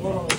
Bueno.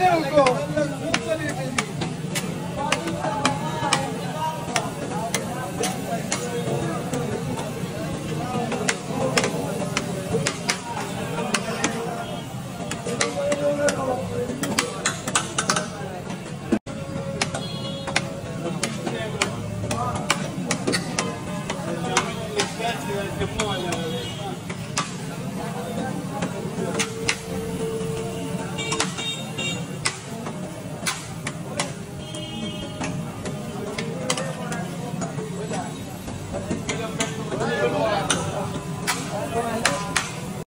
Valeu, gol!